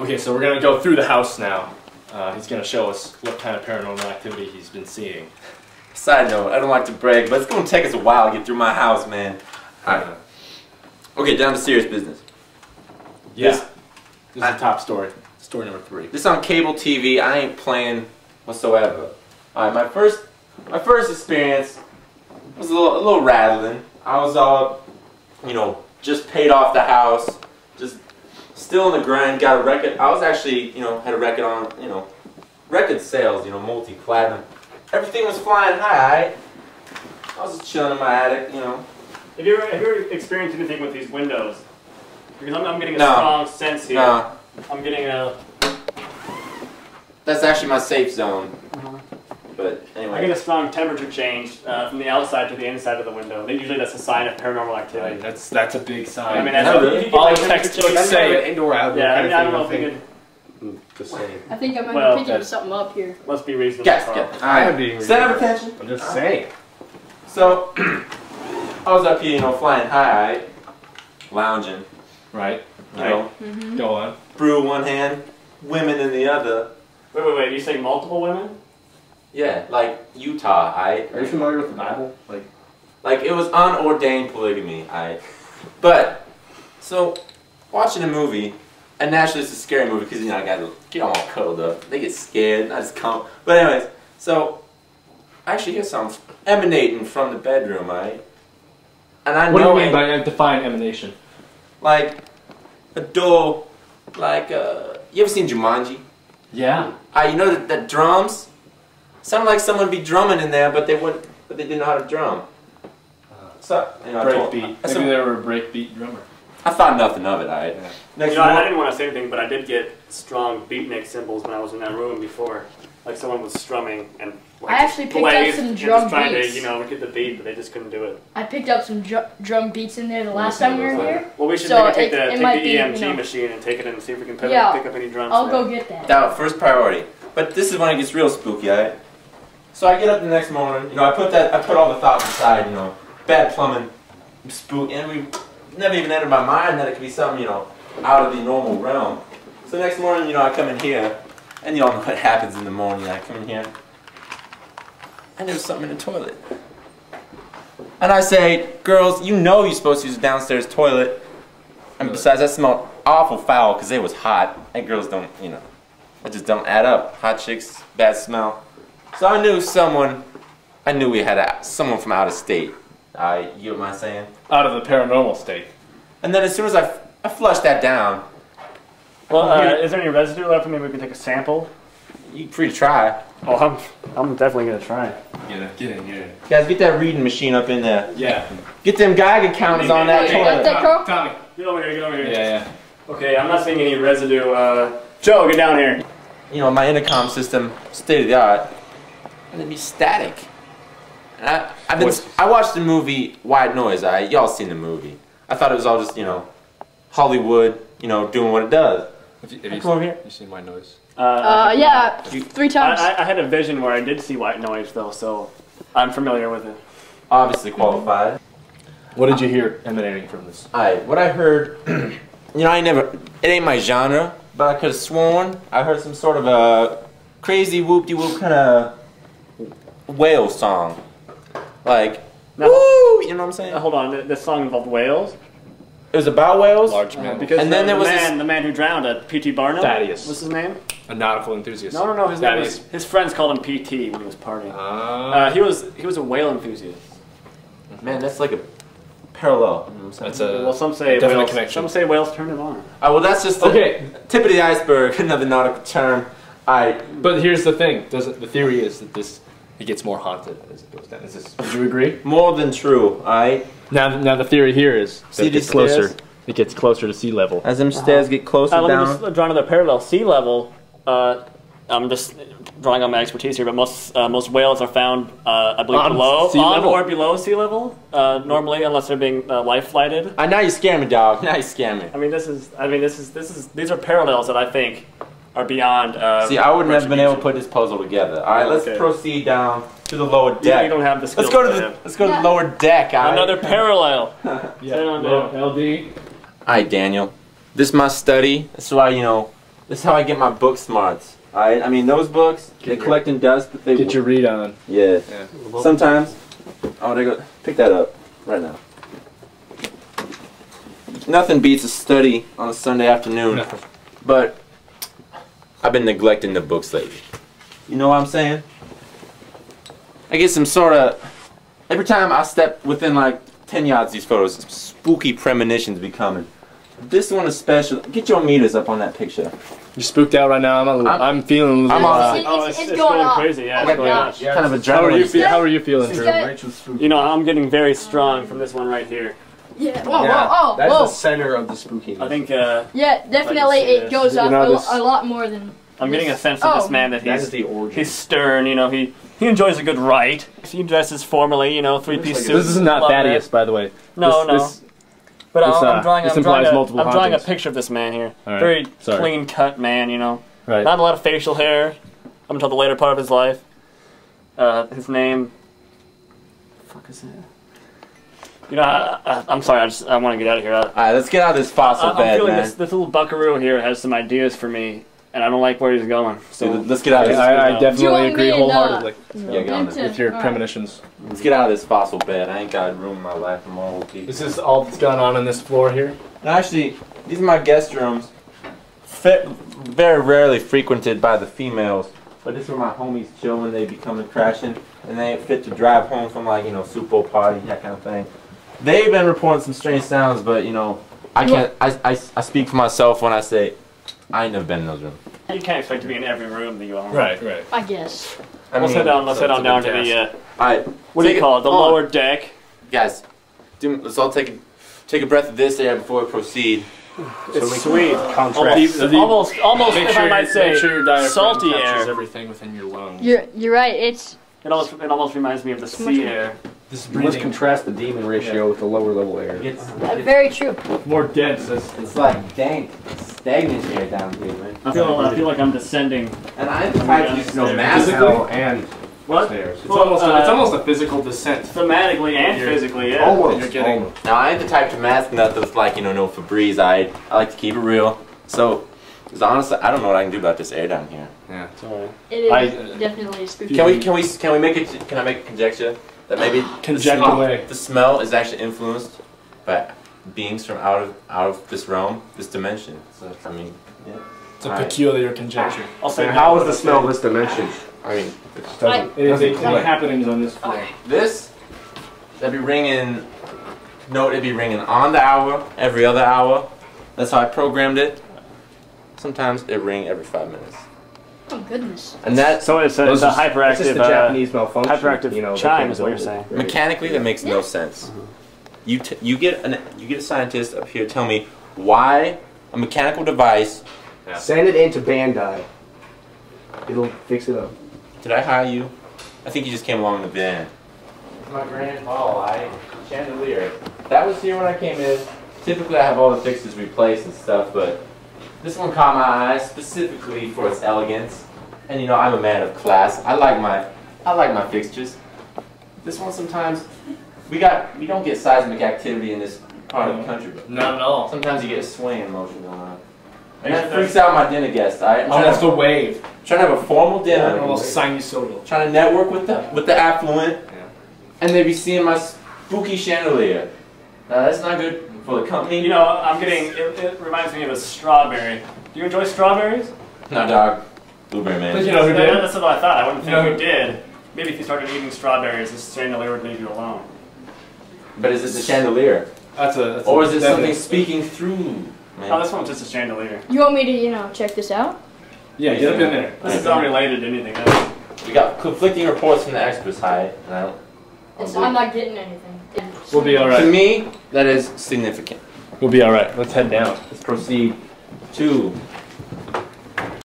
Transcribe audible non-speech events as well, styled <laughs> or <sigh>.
Okay, so we're gonna go through the house now. Uh, he's gonna show us what kind of paranormal activity he's been seeing. Side note, I don't like to brag, but it's gonna take us a while to get through my house, man. Alright. Okay, down to serious business. Yeah. This- This is the top story. Story number three. This on cable TV, I ain't playing whatsoever. Alright, my first my first experience was a little, a little rattling. I was all, you know, just paid off the house, just still in the grind, got a record. I was actually, you know, had a record on, you know, record sales, you know, multi-platinum. Everything was flying high. I was just chilling in my attic, you know. Have you ever, have you ever experienced anything with these windows? Because I'm, I'm getting a No. strong sense here. Nah, I'm getting a. that's actually my safe zone. Uh-huh. But anyway. I get a strong temperature change uh, from the outside to the inside of the window. Usually that's a sign of paranormal activity. Right, that's that's a big sign. I mean, Yeah, that's really? if you get, All like, the temperature textbooks change- say indoor outdoor Yeah, I kind mean, I don't know of if we could. think. The same. I think I might Well, be picking something up here. Let's be reasonable. Yes, yes. I am Alright. being Stand up reasonable. attention. I'm just saying. So, <clears throat> I was up here, you know, flying high, lounging, Right. you Right. know, Mm-hmm. Go on. brew in one hand, women in the other. Wait, wait, wait. You say multiple women? Yeah, like Utah, I. Are you familiar with the Bible? Like, Like it was unordained polygamy, I. But, so, watching a movie, and naturally it's a scary movie because you know I got to get all cuddled up. They get scared, I just come. But anyways, so I actually hear something emanating from the bedroom, I And I What do you mean by define emanation? like a door, like uh, you ever seen Jumanji? Yeah. Ah, you know that the drums sounded like someone would be drumming in there, but they wouldn't, but they didn't know how to drum. So you know, I, told, Breakbeat. I, Maybe said- they were a breakbeat drummer. I thought nothing of it. I Yeah. next You know, I, I didn't want to say anything, but I did get strong beatnik symbols when I was in that room before. Like someone was strumming and like, I actually picked up blazed some and drum just trying beats. to, you know, get the beat, but they just couldn't do it. I picked up some dr- drum beats in there the last time we were here. Well, we should So take it- the, it take might the be, you know- machine and take it in and see if we can pick, Yeah. pick up any drums. I'll there. go get that. that first priority. But this is when it gets real spooky, right? So I get up the next morning. You know, I put that, I put all the thoughts aside. You know, bad plumbing, spook, and we never even entered my mind that it could be something, you know, out of the normal realm. So next morning, you know, I come in here, and you all know what happens in the morning. I come in here, and there's something in the toilet. And I say, girls, you know you're supposed to use the downstairs toilet. And besides, that smelled awful foul because it was hot. And girls don't, you know, it just don't add up. Hot chicks, bad smell. So I knew someone, I knew we had a, someone from out of state. I, you know what I'm saying? Out of the paranormal state. And then as soon as I, I flushed that down, Well, uh, is there any residue left? For me? Maybe we can take a sample. you free to try. Oh, I'm, I'm definitely gonna try. Get in, get in here. Guys, get that reading machine up in there. Yeah. Get them Geiger counters on that Hey, you got toilet. that, Carl? Tommy. Get over here. Get over here. Yeah, yeah. Okay, I'm not seeing any residue. Uh, Joe, get down here. You know, my intercom system, state of the art, and it'd be static. And I, I've been, Voices. I watched the movie White Noise. I, y'all seen the movie. I thought it was all just, you know, Hollywood, you know, doing what it does. Have you, Come have over here. you seen my noise? Uh, Uh, yeah, You- three times. I, I, I had a vision where I did see white noise though, so I'm familiar with it. Obviously qualified. What did you hear emanating from this? Alright, what I heard, <clears throat> you know, I never, it ain't my genre, but I could have sworn I heard some sort of a crazy whoop-de-whoop kind of whale song. Like, Now, woo, you know what I'm saying? uh, hold on, this song involved whales. It was about whales. Large Uh, because And the, then there the was this- the man who drowned at P.T. Barnum. Thaddeus. What's his name? A nautical enthusiast. No, no, no. His name was, his friends called him P.T. when he was partying. Ah. Uh, he was he was a whale enthusiast. Man, that's like a parallel. You know what I'm saying? That's a well, some say definite whales. connection. Some say whales turned him on. Ah, well, that's just the Okay, tip of the iceberg. <laughs> Another nautical term. I but here's the thing. Does it, the theory is that this it gets more haunted as it goes down. Is this? Would you agree? more than true. I Now, now the theory here is that See it gets these closer. stairs? It gets closer to sea level. as them stairs get closer Uh, let me just draw another parallel. Sea level. Uh, I'm just drawing on my expertise here, but most uh, most whales are found, uh, I believe, On below, sea on level. or below sea level. Uh, normally, unless they're being uh, life flighted. Ah, now you scare me, dog. Now you scare me. I mean, this is. I mean, this is. This is. These are parallels that I think are beyond. Uh, See, I wouldn't have been able to put this puzzle together. All right, let's Okay. proceed down to the lower You, deck. you don't have the skills. let's go to I the have. let's go to the lower deck. all right? Another <laughs> parallel. Yeah. <laughs> Sit on Low. LD. All right, Daniel. This is my study. This is why you know This is how I get my book smarts. Alright, I mean those books, they your- collecting dust, but they Get your read on. yeah. Yeah. Sometimes. Oh, they go. Pick that up right now. Nothing beats a study on a Sunday afternoon, but I've been neglecting the books lately. You know what I'm saying? I get some sort of. Every time I step within like 10 yards of these photos, spooky premonitions be coming. This one is special. Get your meters up on that picture. You're spooked out right now. I'm a little, I'm- I'm, feeling a little. I'm uh, on- It's, Oh, it's, it's going up. crazy. Yeah, Oh it's my going gosh. up. Kind of how are you? adrenaline. Fe- how are you feeling, Drew? You know, I'm getting very strong from this one right here. Yeah. Whoa, whoa, oh, That's whoa. the center of the spooky. I think uh, Yeah, definitely it this. goes You up know, a, this- a lot more than. I'm getting a sense of Oh. this man that That he's is the origin. he's stern. You know, he he enjoys a good write. He dresses formally. You know, three piece like suit. This is not love Thaddeus, that. by the way. No, This- no. this- but this, I'm, uh, I'm drawing. this I'm drawing, implies a, multiple I'm drawing a picture of this man here. All right. Very Sorry. clean cut man. You know, right. not a lot of facial hair up until the later part of his life. Uh, his name. Fuck is it? You know, I, I, I'm sorry. I just I want to get out of here. I, Alright, let's get out of this fossil I, I'm bed, feeling man. this, this little buckaroo here has some ideas for me, and I don't like where he's going. So Dude, let's get out of I, this. I, I Do you want definitely agree to, uh, wholeheartedly Yeah, get on Into- with your alright. premonitions. Let's get out of this fossil bed. I ain't got room in my life. I'm all people. This is all that's going on in this floor here. No, actually, these are my guest rooms. Fe- very rarely frequented by the females, but this is where my homies chill when they be coming crashing, and they ain't fit to drive home from like you know Super Bowl party that kind of thing. They've been reporting some strange sounds, but you know I can't. I, I, I speak for myself when I say I ain't never been in those rooms. you can't expect to be in every room that you own. Right, right. I guess. I Let's mean, head down. Let's so head it's on down to good the task. uh, Alright, what do you call it? The hold on. lower deck. guys. Do, let's all take a, take a breath of this air before we proceed. <sighs> It's sweet. Contrast. Almost, The- the- almost, almost Make if sure, I might say, sure your salty captures air. everything within your lungs. You're you're right. It's It almost, it almost reminds me of the sea more- air. This You must contrast the demon ratio with the lower level air. It's, uh, very true. more dense. This, it's like dank, stagnant air down here, man. I feel, I feel like I'm descending. And I'm the type to use no Yeah. mask. Hell and What? stairs. it's almost a, it's Uh, almost a physical descent. Thematically and You're- physically, yeah. Almost. You're getting- almost. Now I ain't the type to mask nothing with like you know no Febreze. I I like to keep it real. So, 'cause honestly, I don't know what I can do about this air down here. Yeah. Sorry. It is I- definitely spooky. Can we can we can we make it? Can I make a conjecture that maybe Conject the smell, away. the smell is actually influenced by beings from out of out of this realm, this dimension. So I mean, yeah. It's a Alright. peculiar conjecture. I'll say And how is the smell say- this dimension? I mean, It just doesn't. It is a doesn't what click. happenings on this floor. this that'd be ringing. No, it'd be ringing on the hour, every other hour. That's how I programmed it. Sometimes it ring every five minutes, Oh goodness. and that So it's a, Those it's a hyperactive, It's just the uh, Japanese malfunction. hyperactive you know, chime is what you're saying. Right. mechanically that makes no sense. You t- you get an you get a scientist up here tell me why a mechanical device. Send it into Bandai. It'll fix it up. Did I hire you? I think you just came along in the van. My grand hall, I chandelier. That was here when I came in. Typically, I have all the fixtures replaced and stuff, but this one caught my eye specifically for its elegance. And you know, I'm a man of class. I like my I like my fixtures. This one sometimes we got we don't get seismic activity in this part of the country, but Not at all. sometimes you get a swaying motion going on. And that freaks out my dinner guests. I, I'm trying, Almost to, a wave. trying to have a formal dinner Almost sinusoidal. trying to network with the with the affluent, Yeah. and they be seeing my spooky chandelier. Now that's not good for the company. You know, I'm getting, it, it reminds me of a strawberry. Do you enjoy strawberries? no dog, blueberry man. But you know who That- did? That's what I thought. I wouldn't think You know you who- did. Maybe if you started eating strawberries, this chandelier would leave you alone. But is it the chandelier, That's a. That's or is it something a- speaking through? Oh, Man. this one's just a chandelier. You want me to, you know, check this out? Yeah, get up in there. This is unrelated to anything else. We got conflicting reports from the experts, high, and I don't. I'm not getting anything. We'll be all To me, that is significant. We'll be all right. Let's head down. Let's proceed to